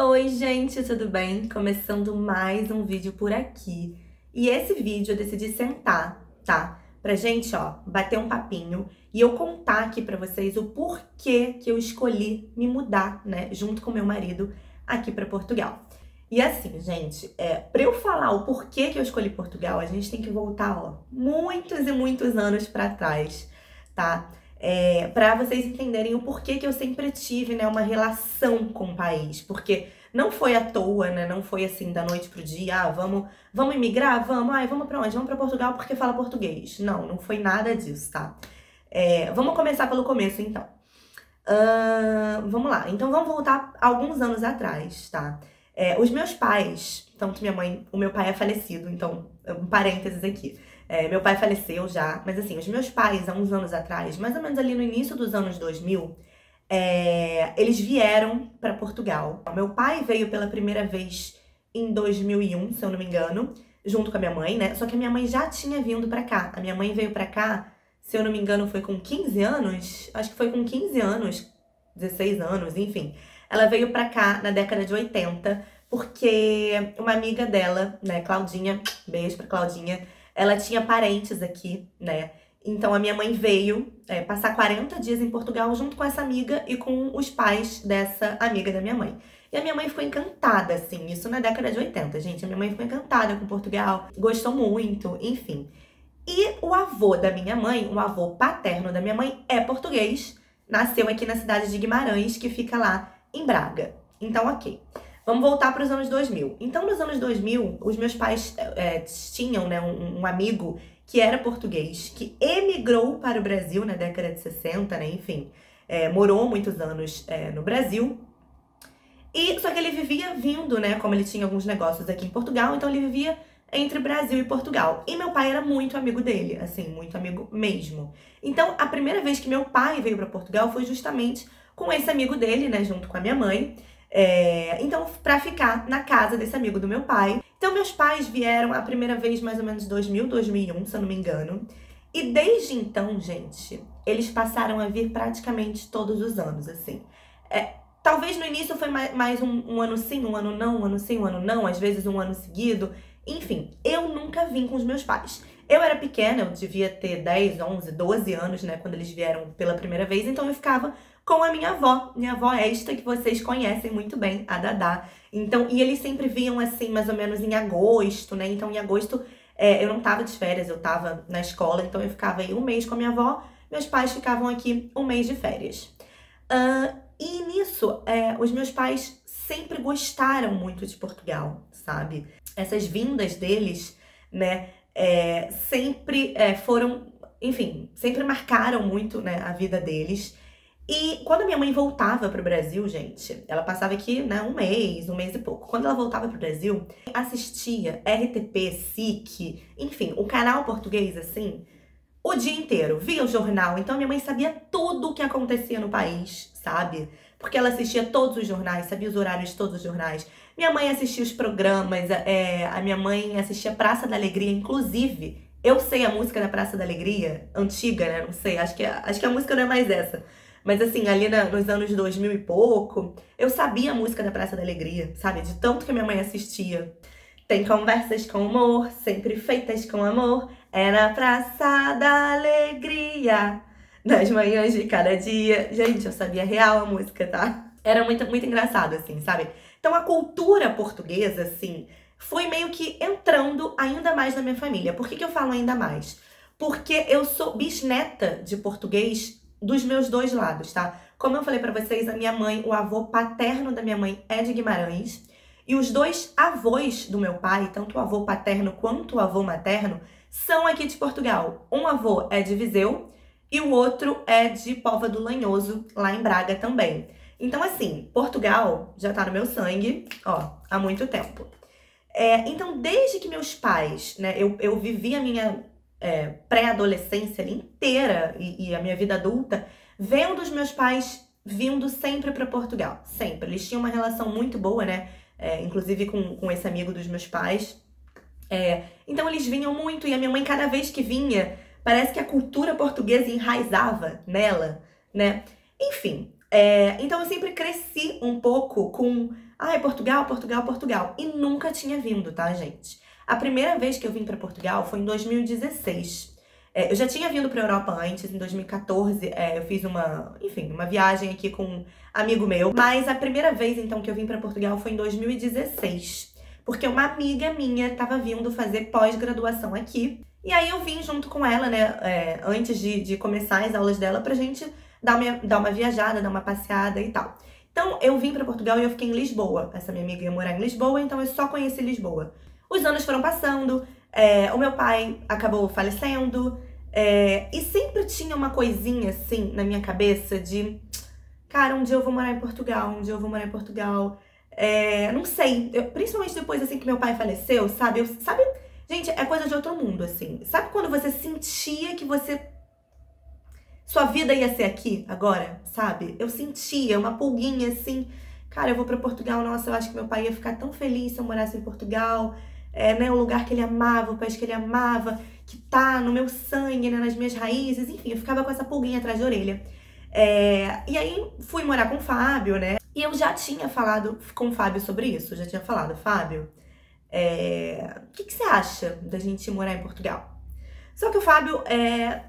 Oi, gente, tudo bem? Começando mais um vídeo por aqui. E esse vídeo eu decidi sentar, tá? Pra gente, ó, bater um papinho e eu contar aqui pra vocês o porquê que eu escolhi me mudar, né, junto com meu marido aqui pra Portugal. E assim, gente, é, pra eu falar o porquê que eu escolhi Portugal, a gente tem que voltar, ó, muitos e muitos anos pra trás, tá? É, para vocês entenderem o porquê que eu sempre tive, né, uma relação com o país, porque não foi à toa, né, não foi assim da noite pro dia, ah, vamos, vamos imigrar, vamos, ai, vamos para onde? Vamos para Portugal porque fala português. Não, não foi nada disso, tá? É, vamos começar pelo começo, então. Uh, vamos lá, então vamos voltar alguns anos atrás, tá? É, os meus pais, tanto minha mãe, o meu pai é falecido, então, um parênteses aqui. É, meu pai faleceu já, mas assim, os meus pais, há uns anos atrás, mais ou menos ali no início dos anos 2000, é, eles vieram para Portugal. Meu pai veio pela primeira vez em 2001, se eu não me engano, junto com a minha mãe, né? Só que a minha mãe já tinha vindo para cá. A minha mãe veio para cá, se eu não me engano, foi com 15 anos, acho que foi com 15 anos, 16 anos, enfim. Ela veio para cá na década de 80, porque uma amiga dela, né, Claudinha, beijo pra Claudinha, ela tinha parentes aqui, né? Então a minha mãe veio é, passar 40 dias em Portugal junto com essa amiga e com os pais dessa amiga da minha mãe. E a minha mãe ficou encantada, assim, isso na década de 80, gente. A minha mãe ficou encantada com Portugal, gostou muito, enfim. E o avô da minha mãe, o avô paterno da minha mãe, é português, nasceu aqui na cidade de Guimarães, que fica lá em Braga. Então, ok. Vamos voltar para os anos 2000. Então, nos anos 2000, os meus pais é, tinham né, um, um, amigo que era português, que emigrou para o Brasil na década de 60, né? Enfim, é, morou muitos anos é, no Brasil. E só que ele vivia vindo, né? Como ele tinha alguns negócios aqui em Portugal, então ele vivia entre Brasil e Portugal. E meu pai era muito amigo dele, assim, muito amigo mesmo. Então, a primeira vez que meu pai veio para Portugal foi justamente com esse amigo dele, né, junto com a minha mãe. É, então, para ficar na casa desse amigo do meu pai. Então, meus pais vieram a primeira vez mais ou menos 2000, 2001, se eu não me engano. E desde então, gente, eles passaram a vir praticamente todos os anos, assim. É, talvez no início foi mais, mais um, um, ano sim, um ano não, um ano sim, um ano não, às vezes um ano seguido. Enfim, eu nunca vim com os meus pais. Eu era pequena, eu devia ter 10, 11, 12 anos, né, quando eles vieram pela primeira vez, então eu ficava com a minha avó, minha avó esta que vocês conhecem muito bem, a Dadá. Então, e eles sempre vinham assim, mais ou menos em agosto, né? Então, em agosto é, eu não tava de férias, eu tava na escola, então eu ficava aí um mês com a minha avó, meus pais ficavam aqui um mês de férias. Uh, e nisso, é, os meus pais sempre gostaram muito de Portugal, sabe? Essas vindas deles, né, é, sempre é, foram, enfim, sempre marcaram muito né, a vida deles. E quando minha mãe voltava para o Brasil, gente, ela passava aqui, né, um mês, um mês e pouco. Quando ela voltava para o Brasil, assistia RTP, SIC, enfim, o canal português, assim, o dia inteiro. Via o jornal. Então, minha mãe sabia tudo o que acontecia no país, sabe? Porque ela assistia todos os jornais, sabia os horários de todos os jornais. Minha mãe assistia os programas, é, a minha mãe assistia Praça da Alegria, inclusive. Eu sei a música da Praça da Alegria, antiga, né? Não sei, acho que, acho que a música não é mais essa. Mas assim, ali na, nos anos 2000 e pouco, eu sabia a música da Praça da Alegria, sabe? De tanto que minha mãe assistia. Tem conversas com humor, sempre feitas com amor. É na Praça da Alegria, nas manhãs de cada dia. Gente, eu sabia real a música, tá? Era muito, muito engraçado, assim, sabe? Então a cultura portuguesa, assim, foi meio que entrando ainda mais na minha família. Por que, que eu falo ainda mais? Porque eu sou bisneta de português dos meus dois lados, tá? Como eu falei para vocês, a minha mãe, o avô paterno da minha mãe é de Guimarães. E os dois avós do meu pai, tanto o avô paterno quanto o avô materno, são aqui de Portugal. Um avô é de Viseu e o outro é de Pova do Lanhoso, lá em Braga também. Então, assim, Portugal já tá no meu sangue, ó, há muito tempo. É, então, desde que meus pais, né, eu, eu vivi a minha é, pré-adolescência inteira e, e, a minha vida adulta, vendo os meus pais vindo sempre para Portugal. Sempre. Eles tinham uma relação muito boa, né? É, inclusive com, com esse amigo dos meus pais. É, então eles vinham muito e a minha mãe, cada vez que vinha, parece que a cultura portuguesa enraizava nela, né? Enfim, é, então eu sempre cresci um pouco com Ah, é Portugal, Portugal, Portugal. E nunca tinha vindo, tá, gente? A primeira vez que eu vim para Portugal foi em 2016. É, eu já tinha vindo para Europa antes, em 2014. É, eu fiz uma, enfim, uma viagem aqui com um amigo meu. Mas a primeira vez, então, que eu vim para Portugal foi em 2016. Porque uma amiga minha estava vindo fazer pós-graduação aqui. E aí eu vim junto com ela, né, é, antes de, de começar as aulas dela, pra gente dar uma, dar uma viajada, dar uma passeada e tal. Então eu vim para Portugal e eu fiquei em Lisboa. Essa minha amiga ia morar em Lisboa, então eu só conheci Lisboa. Os anos foram passando, é, o meu pai acabou falecendo, é, e sempre tinha uma coisinha assim na minha cabeça de, cara, um dia eu vou morar em Portugal, um dia eu vou morar em Portugal. É, não sei, eu, principalmente depois assim que meu pai faleceu, sabe? Eu, sabe, gente, é coisa de outro mundo, assim. Sabe quando você sentia que você sua vida ia ser aqui agora, sabe? Eu sentia uma pulguinha assim, cara, eu vou para Portugal, nossa, eu acho que meu pai ia ficar tão feliz se eu morasse em Portugal é, né, o lugar que ele amava, o país que ele amava, que tá no meu sangue, né, nas minhas raízes, enfim, eu ficava com essa pulguinha atrás da orelha. É, e aí fui morar com o Fábio, né? E eu já tinha falado com o Fábio sobre isso, já tinha falado, Fábio, é, o que, que você acha da gente morar em Portugal? Só que o Fábio é,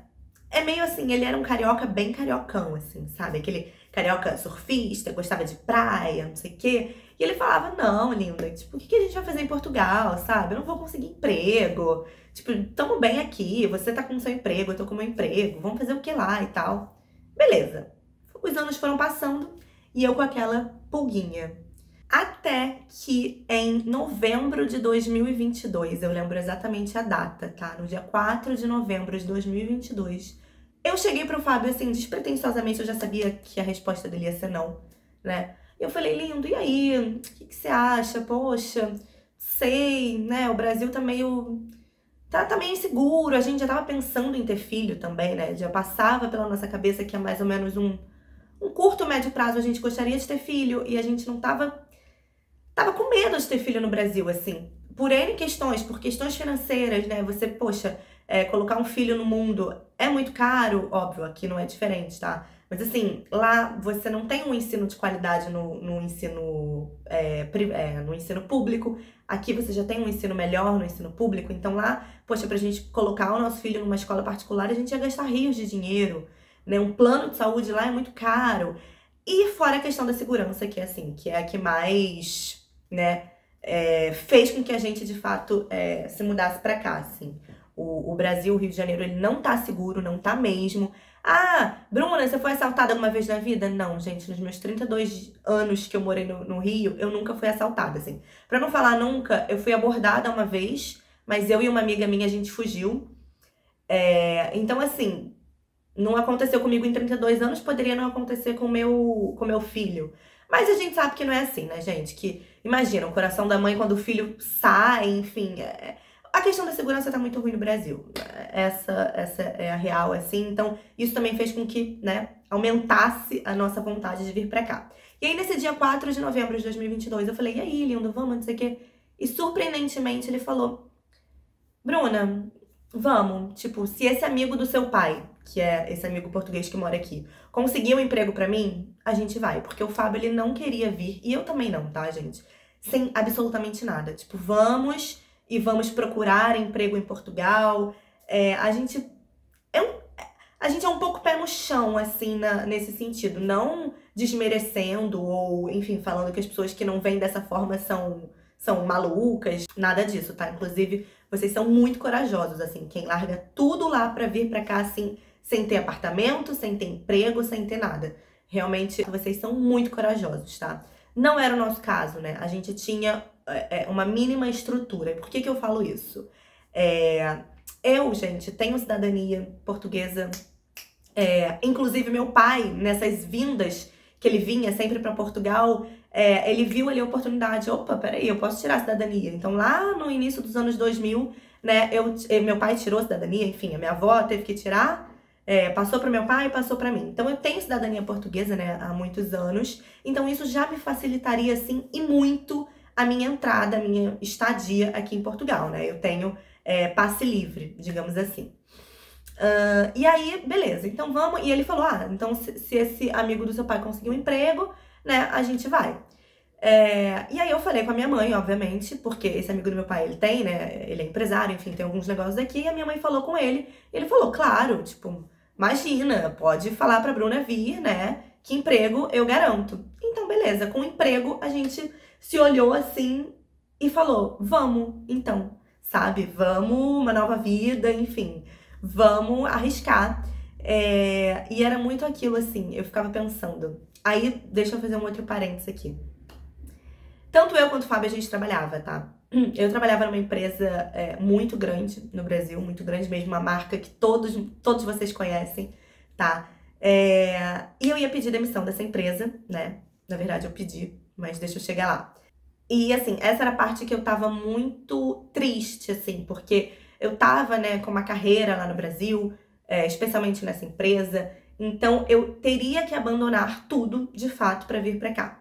é meio assim, ele era um carioca bem cariocão, assim, sabe? Aquele carioca surfista, gostava de praia, não sei o quê. E ele falava, não, linda, tipo, o que a gente vai fazer em Portugal, sabe? Eu não vou conseguir emprego. Tipo, tamo bem aqui, você tá com seu emprego, eu tô com meu emprego, vamos fazer o que lá e tal. Beleza. Os anos foram passando e eu com aquela pulguinha. Até que em novembro de 2022, eu lembro exatamente a data, tá? No dia 4 de novembro de 2022, eu cheguei pro Fábio assim, despretensiosamente, eu já sabia que a resposta dele ia ser não, né? Eu falei, lindo, e aí? O que, que você acha? Poxa, sei, né? O Brasil tá meio. Tá, tá meio inseguro. A gente já tava pensando em ter filho também, né? Já passava pela nossa cabeça que é mais ou menos um, um curto, médio prazo a gente gostaria de ter filho e a gente não tava. Tava com medo de ter filho no Brasil, assim. Por N questões, por questões financeiras, né? Você, poxa, é, colocar um filho no mundo é muito caro, óbvio, aqui não é diferente, tá? Mas assim, lá você não tem um ensino de qualidade no, no ensino é, é, no ensino público. Aqui você já tem um ensino melhor no ensino público. Então lá, poxa, pra gente colocar o nosso filho numa escola particular, a gente ia gastar rios de dinheiro. Né? Um plano de saúde lá é muito caro. E fora a questão da segurança, que é assim, que é a que mais, né, é, fez com que a gente de fato é, se mudasse para cá, assim. O, o Brasil, o Rio de Janeiro, ele não tá seguro, não tá mesmo. Ah, Bruna, você foi assaltada alguma vez na vida? Não, gente, nos meus 32 anos que eu morei no, no Rio, eu nunca fui assaltada, assim. Pra não falar nunca, eu fui abordada uma vez, mas eu e uma amiga minha, a gente fugiu. É, então, assim, não aconteceu comigo em 32 anos, poderia não acontecer com meu, com meu filho. Mas a gente sabe que não é assim, né, gente? Que imagina o coração da mãe quando o filho sai, enfim. É, a questão da segurança tá muito ruim no Brasil. Essa, essa é a real, assim. Então, isso também fez com que, né, aumentasse a nossa vontade de vir pra cá. E aí, nesse dia 4 de novembro de 2022, eu falei, e aí, lindo, vamos, não sei o quê. E, surpreendentemente, ele falou, Bruna, vamos. Tipo, se esse amigo do seu pai, que é esse amigo português que mora aqui, conseguir um emprego para mim, a gente vai. Porque o Fábio, ele não queria vir. E eu também não, tá, gente? Sem absolutamente nada. Tipo, vamos e vamos procurar emprego em Portugal. É, a gente é um, a gente é um pouco pé no chão, assim, na, nesse sentido. Não desmerecendo ou, enfim, falando que as pessoas que não vêm dessa forma são, são malucas. Nada disso, tá? Inclusive, vocês são muito corajosos, assim. Quem larga tudo lá pra vir pra cá, assim, sem ter apartamento, sem ter emprego, sem ter nada. Realmente, vocês são muito corajosos, tá? Não era o nosso caso, né? A gente tinha uma mínima estrutura. Por que, que eu falo isso? É, eu, gente, tenho cidadania portuguesa. É, inclusive, meu pai, nessas vindas que ele vinha sempre para Portugal, é, ele viu ali a oportunidade. Opa, peraí, eu posso tirar a cidadania. Então, lá no início dos anos 2000, né, eu, meu pai tirou a cidadania, enfim, a minha avó teve que tirar. É, passou para meu pai e passou para mim. Então eu tenho cidadania portuguesa, né, há muitos anos. Então isso já me facilitaria assim e muito a minha entrada, a minha estadia aqui em Portugal, né? Eu tenho é, passe livre, digamos assim. Uh, e aí, beleza, então vamos. E ele falou: ah, então se, se, esse amigo do seu pai conseguir um emprego, né, a gente vai. É, e aí eu falei com a minha mãe, obviamente, porque esse amigo do meu pai, ele tem, né? Ele é empresário, enfim, tem alguns negócios aqui. E a minha mãe falou com ele. Ele falou, claro, tipo, imagina, pode falar pra Bruna vir, né? Que emprego eu garanto. Então, beleza, com emprego a gente se olhou assim e falou: vamos, então, sabe? Vamos, uma nova vida, enfim, vamos arriscar. É, e era muito aquilo assim, eu ficava pensando. Aí, deixa eu fazer um outro parênteses aqui. Tanto eu quanto o Fábio a gente trabalhava, tá? Eu trabalhava numa empresa é, muito grande no Brasil, muito grande mesmo, uma marca que todos, todos vocês conhecem, tá? É, e eu ia pedir demissão dessa empresa, né? Na verdade, eu pedi, mas deixa eu chegar lá. E assim, essa era a parte que eu tava muito triste, assim, porque eu tava, né, com uma carreira lá no Brasil, é, especialmente nessa empresa, então eu teria que abandonar tudo de fato para vir para cá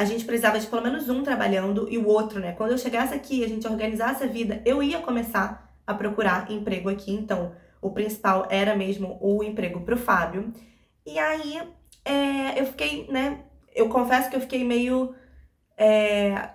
a gente precisava de pelo menos um trabalhando e o outro, né? Quando eu chegasse aqui, a gente organizasse a vida, eu ia começar a procurar emprego aqui. Então, o principal era mesmo o emprego pro Fábio. E aí, é, eu fiquei, né? Eu confesso que eu fiquei meio. É,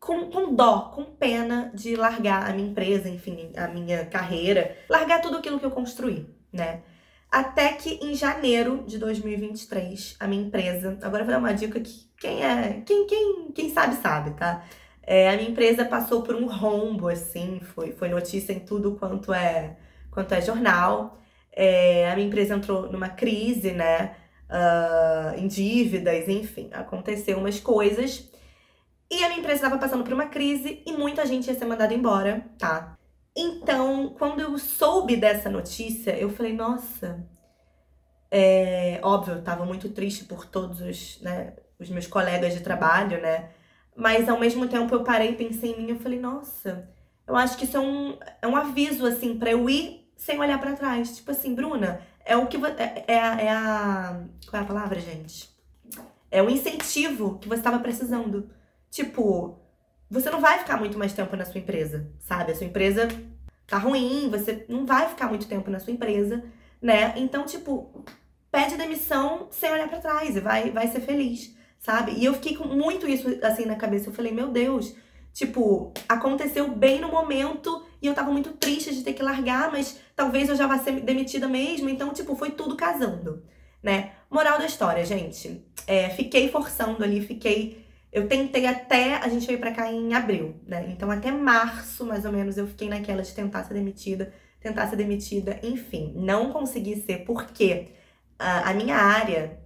com, com dó, com pena de largar a minha empresa, enfim, a minha carreira, largar tudo aquilo que eu construí, né? Até que em janeiro de 2023, a minha empresa, agora eu vou dar uma dica que quem é, quem, quem, quem sabe, sabe, tá? É, a minha empresa passou por um rombo, assim, foi, foi notícia em tudo quanto é, quanto é jornal. É, a minha empresa entrou numa crise, né? Uh, em dívidas, enfim, aconteceu umas coisas. E a minha empresa estava passando por uma crise e muita gente ia ser mandada embora, tá? Então, quando eu soube dessa notícia, eu falei, nossa. É, óbvio, eu tava muito triste por todos os, né, os meus colegas de trabalho, né? Mas ao mesmo tempo eu parei e pensei em mim, eu falei, nossa, eu acho que isso é um, é um aviso, assim, para eu ir sem olhar para trás. Tipo assim, Bruna, é o que é, é, a, é a. Qual é a palavra, gente? É o incentivo que você estava precisando. Tipo, você não vai ficar muito mais tempo na sua empresa, sabe? A sua empresa tá ruim, você não vai ficar muito tempo na sua empresa, né? Então, tipo, pede demissão sem olhar para trás e vai, vai ser feliz, sabe? E eu fiquei com muito isso assim na cabeça. Eu falei, meu Deus, tipo, aconteceu bem no momento e eu tava muito triste de ter que largar, mas talvez eu já vá ser demitida mesmo. Então, tipo, foi tudo casando, né? Moral da história, gente. É, fiquei forçando ali, fiquei eu tentei até. A gente veio pra cá em abril, né? Então até março, mais ou menos, eu fiquei naquela de tentar ser demitida, tentar ser demitida, enfim. Não consegui ser, porque a, a minha área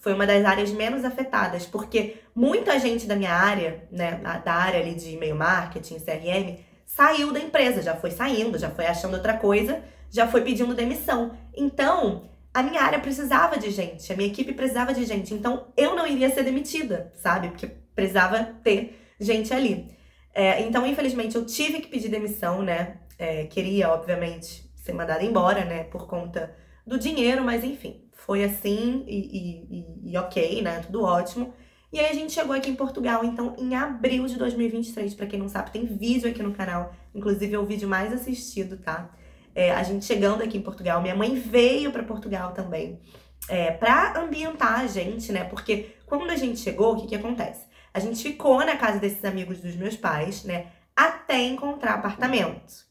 foi uma das áreas menos afetadas, porque muita gente da minha área, né, da área ali de e-mail marketing, CRM, saiu da empresa, já foi saindo, já foi achando outra coisa, já foi pedindo demissão. Então, a minha área precisava de gente, a minha equipe precisava de gente. Então, eu não iria ser demitida, sabe? Porque precisava ter gente ali. É, então, infelizmente, eu tive que pedir demissão, né? É, queria, obviamente, ser mandada embora, né? Por conta do dinheiro, mas enfim, foi assim e, e, e ok, né? Tudo ótimo. E aí a gente chegou aqui em Portugal, então, em abril de 2023. Para quem não sabe, tem vídeo aqui no canal. Inclusive, é o vídeo mais assistido, tá? É, a gente chegando aqui em Portugal. Minha mãe veio para Portugal também. É, para ambientar a gente, né? Porque quando a gente chegou, o que que acontece? A gente ficou na casa desses amigos dos meus pais, né? Até encontrar apartamento.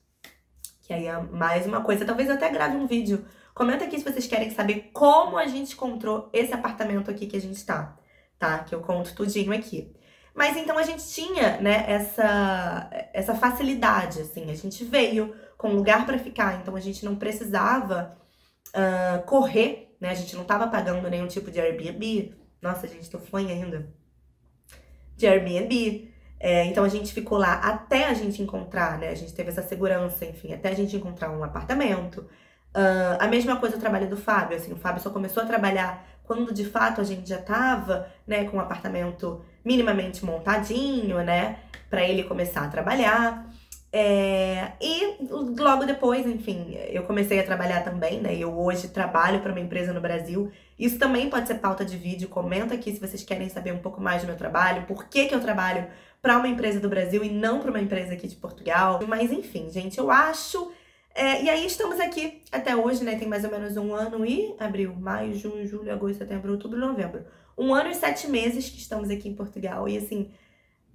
Que aí é mais uma coisa. Talvez eu até grave um vídeo. Comenta aqui se vocês querem saber como a gente encontrou esse apartamento aqui que a gente tá, tá? Que eu conto tudinho aqui. Mas então a gente tinha, né, essa, essa facilidade, assim. A gente veio com lugar para ficar, então a gente não precisava uh, correr, né? A gente não tava pagando nenhum tipo de Airbnb. Nossa, gente, tô fã ainda de Airbnb. É, então a gente ficou lá até a gente encontrar, né? A gente teve essa segurança, enfim, até a gente encontrar um apartamento. Uh, a mesma coisa o trabalho do Fábio, assim, o Fábio só começou a trabalhar quando de fato a gente já tava, né, com um apartamento minimamente montadinho, né, para ele começar a trabalhar. É, e logo depois, enfim, eu comecei a trabalhar também, né? Eu hoje trabalho para uma empresa no Brasil. Isso também pode ser pauta de vídeo. Comenta aqui se vocês querem saber um pouco mais do meu trabalho, por que, que eu trabalho para uma empresa do Brasil e não para uma empresa aqui de Portugal. Mas enfim, gente, eu acho. É, e aí estamos aqui até hoje, né? Tem mais ou menos um ano e abril, maio, junho, julho, agosto, setembro, outubro, novembro. um ano e sete meses que estamos aqui em Portugal. E assim,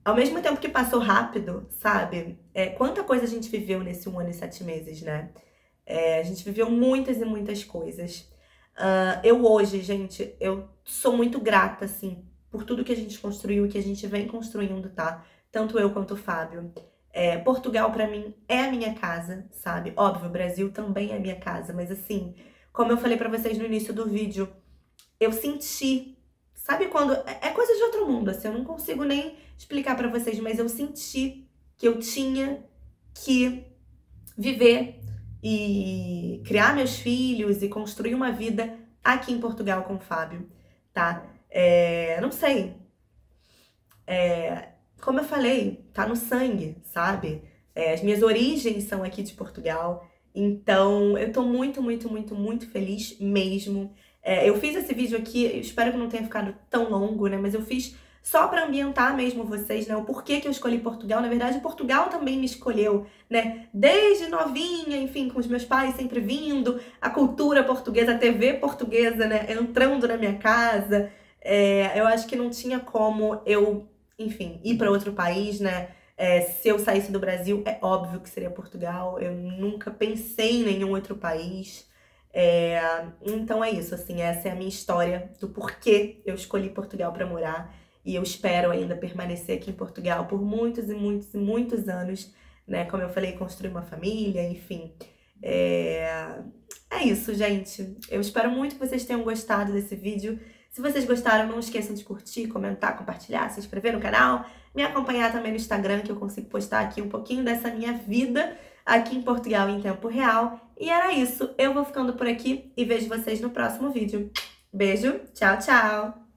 ao mesmo tempo que passou rápido, sabe? É, quanta coisa a gente viveu nesse um ano e sete meses, né? É, a gente viveu muitas e muitas coisas. Uh, eu hoje, gente, eu sou muito grata, assim, por tudo que a gente construiu e que a gente vem construindo, tá? Tanto eu quanto o Fábio. É, Portugal, para mim, é a minha casa, sabe? Óbvio, o Brasil também é a minha casa, mas assim, como eu falei para vocês no início do vídeo, eu senti, sabe quando. É, é coisa de outro mundo, assim, eu não consigo nem explicar para vocês, mas eu senti que eu tinha que viver e criar meus filhos e construir uma vida aqui em Portugal com o Fábio, tá? É, não sei. É, como eu falei, tá no sangue, sabe? É, as minhas origens são aqui de Portugal. Então, eu tô muito, muito, muito, muito feliz mesmo. É, eu fiz esse vídeo aqui, espero que não tenha ficado tão longo, né? Mas eu fiz só para ambientar mesmo vocês, né? O porquê que eu escolhi Portugal. Na verdade, Portugal também me escolheu, né? Desde novinha, enfim, com os meus pais sempre vindo, a cultura portuguesa, a TV portuguesa, né? Entrando na minha casa. É, eu acho que não tinha como eu, enfim, ir para outro país, né? É, se eu saísse do Brasil, é óbvio que seria Portugal. Eu nunca pensei em nenhum outro país. É, então é isso, assim, essa é a minha história do porquê eu escolhi Portugal para morar. E eu espero ainda permanecer aqui em Portugal por muitos e muitos e muitos anos, né? Como eu falei, construir uma família, enfim. É, é isso, gente. Eu espero muito que vocês tenham gostado desse vídeo. Se vocês gostaram, não esqueçam de curtir, comentar, compartilhar, se inscrever no canal, me acompanhar também no Instagram, que eu consigo postar aqui um pouquinho dessa minha vida aqui em Portugal em tempo real. E era isso. Eu vou ficando por aqui e vejo vocês no próximo vídeo. Beijo, tchau, tchau!